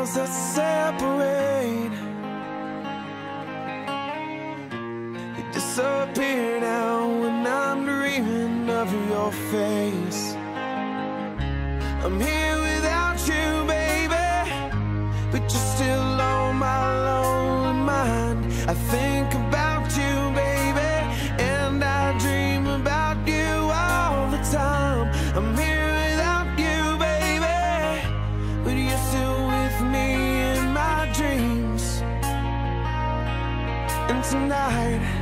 walls that separate. They disappear now when I'm dreaming of your face. I'm here without you, baby But you night.